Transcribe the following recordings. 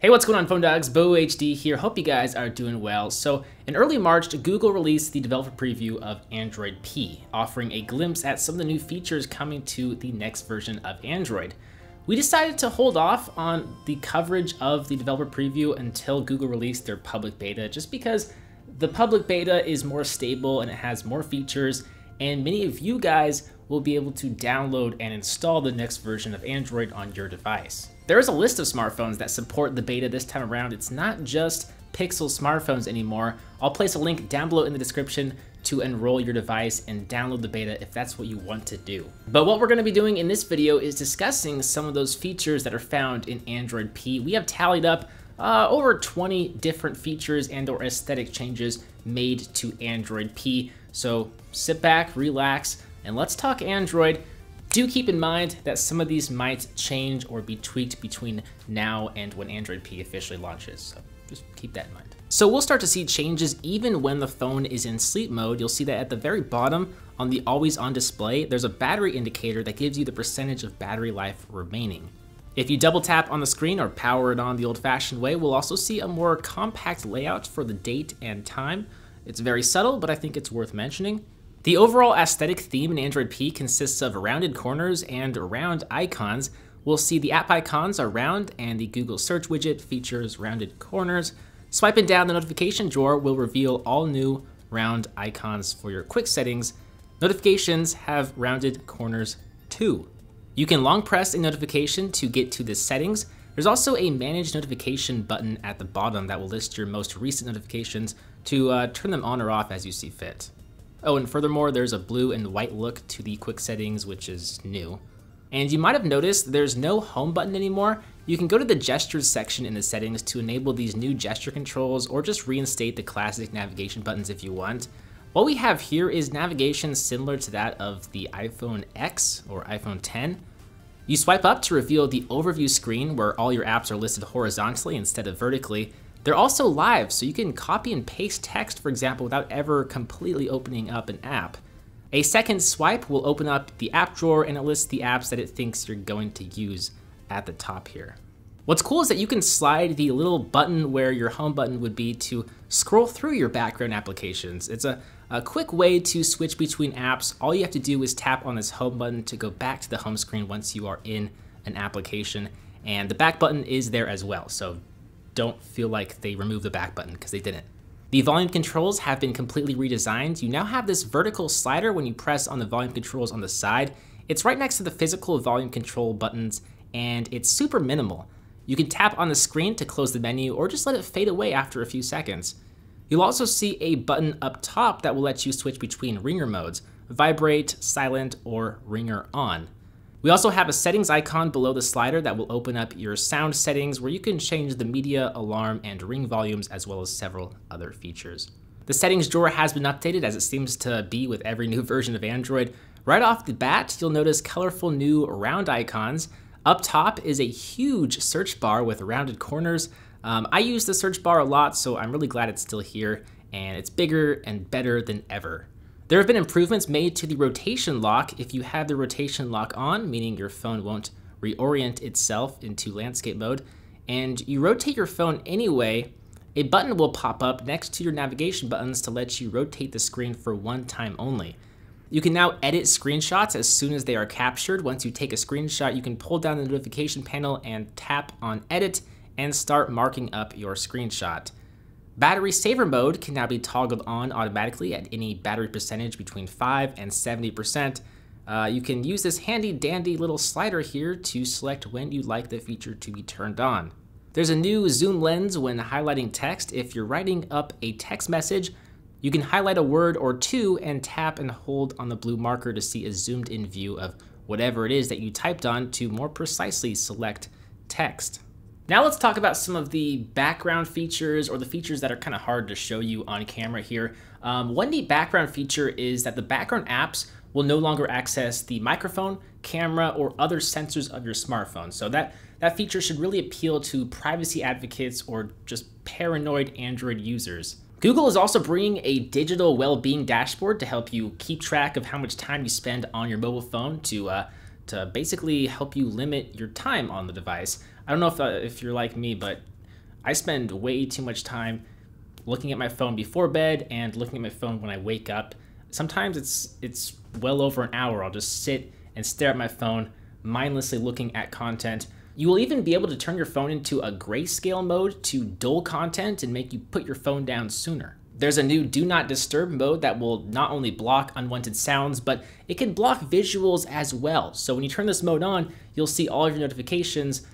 Hey, what's going on, Phone Dogs? Beau HD here. Hope you guys are doing well. So, in early March, Google released the developer preview of Android P, offering a glimpse at some of the new features coming to the next version of Android. We decided to hold off on the coverage of the developer preview until Google released their public beta, just because the public beta is more stable and it has more features, and many of you guys will be able to download and install the next version of Android on your device. There is a list of smartphones that support the beta this time around. It's not just Pixel smartphones anymore. I'll place a link down below in the description to enroll your device and download the beta if that's what you want to do. But what we're going to be doing in this video is discussing some of those features that are found in Android P. We have tallied up uh, over 20 different features and or aesthetic changes made to Android P. So sit back, relax, and let's talk Android. Do keep in mind that some of these might change or be tweaked between now and when Android P officially launches. So just keep that in mind. So we'll start to see changes even when the phone is in sleep mode. You'll see that at the very bottom on the always on display, there's a battery indicator that gives you the percentage of battery life remaining. If you double tap on the screen or power it on the old fashioned way, we'll also see a more compact layout for the date and time. It's very subtle, but I think it's worth mentioning. The overall aesthetic theme in Android P consists of rounded corners and round icons. We'll see the app icons are round and the Google search widget features rounded corners. Swiping down the notification drawer will reveal all new round icons for your quick settings. Notifications have rounded corners too. You can long press a notification to get to the settings. There's also a manage notification button at the bottom that will list your most recent notifications to uh, turn them on or off as you see fit. Oh, and furthermore, there's a blue and white look to the quick settings, which is new. And you might have noticed there's no home button anymore. You can go to the gestures section in the settings to enable these new gesture controls or just reinstate the classic navigation buttons if you want. What we have here is navigation similar to that of the iPhone X or iPhone 10. You swipe up to reveal the overview screen where all your apps are listed horizontally instead of vertically, they're also live, so you can copy and paste text, for example, without ever completely opening up an app. A second swipe will open up the app drawer and it lists the apps that it thinks you're going to use at the top here. What's cool is that you can slide the little button where your home button would be to scroll through your background applications. It's a, a quick way to switch between apps. All you have to do is tap on this home button to go back to the home screen once you are in an application. And the back button is there as well. So don't feel like they removed the back button because they didn't. The volume controls have been completely redesigned. You now have this vertical slider when you press on the volume controls on the side. It's right next to the physical volume control buttons and it's super minimal. You can tap on the screen to close the menu or just let it fade away after a few seconds. You'll also see a button up top that will let you switch between ringer modes, vibrate, silent, or ringer on. We also have a settings icon below the slider that will open up your sound settings where you can change the media, alarm, and ring volumes as well as several other features. The settings drawer has been updated as it seems to be with every new version of Android. Right off the bat, you'll notice colorful new round icons. Up top is a huge search bar with rounded corners. Um, I use the search bar a lot, so I'm really glad it's still here, and it's bigger and better than ever. There have been improvements made to the rotation lock if you have the rotation lock on, meaning your phone won't reorient itself into landscape mode, and you rotate your phone anyway, a button will pop up next to your navigation buttons to let you rotate the screen for one time only. You can now edit screenshots as soon as they are captured. Once you take a screenshot, you can pull down the notification panel and tap on edit and start marking up your screenshot. Battery saver mode can now be toggled on automatically at any battery percentage between 5 and 70%. Uh, you can use this handy dandy little slider here to select when you'd like the feature to be turned on. There's a new zoom lens when highlighting text. If you're writing up a text message, you can highlight a word or two and tap and hold on the blue marker to see a zoomed in view of whatever it is that you typed on to more precisely select text. Now let's talk about some of the background features or the features that are kind of hard to show you on camera here. Um, one neat background feature is that the background apps will no longer access the microphone, camera, or other sensors of your smartphone. So that, that feature should really appeal to privacy advocates or just paranoid Android users. Google is also bringing a digital well-being dashboard to help you keep track of how much time you spend on your mobile phone to, uh, to basically help you limit your time on the device. I don't know if, uh, if you're like me, but I spend way too much time looking at my phone before bed and looking at my phone when I wake up. Sometimes it's it's well over an hour. I'll just sit and stare at my phone, mindlessly looking at content. You will even be able to turn your phone into a grayscale mode to dull content and make you put your phone down sooner. There's a new do not disturb mode that will not only block unwanted sounds, but it can block visuals as well. So when you turn this mode on, you'll see all of your notifications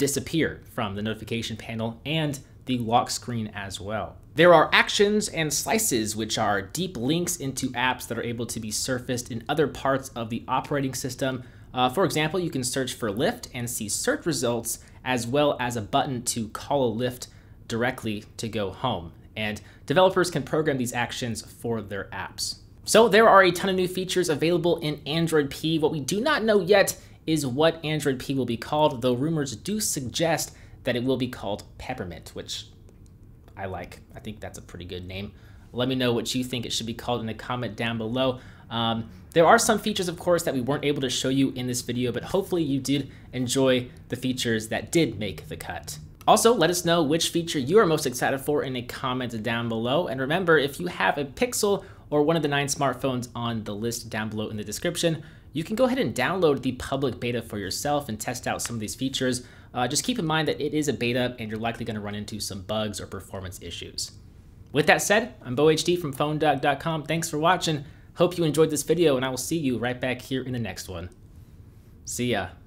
disappear from the notification panel and the lock screen as well. There are actions and slices, which are deep links into apps that are able to be surfaced in other parts of the operating system. Uh, for example, you can search for Lyft and see search results, as well as a button to call a Lyft directly to go home and developers can program these actions for their apps. So there are a ton of new features available in Android P. What we do not know yet is what Android P will be called, though rumors do suggest that it will be called Peppermint, which I like. I think that's a pretty good name. Let me know what you think it should be called in the comment down below. Um, there are some features, of course, that we weren't able to show you in this video, but hopefully you did enjoy the features that did make the cut. Also, let us know which feature you are most excited for in a comment down below. And remember, if you have a Pixel or one of the nine smartphones on the list down below in the description, you can go ahead and download the public beta for yourself and test out some of these features. Uh, just keep in mind that it is a beta and you're likely going to run into some bugs or performance issues. With that said, I'm BeauHD from PhoneDog.com. Thanks for watching. Hope you enjoyed this video, and I will see you right back here in the next one. See ya.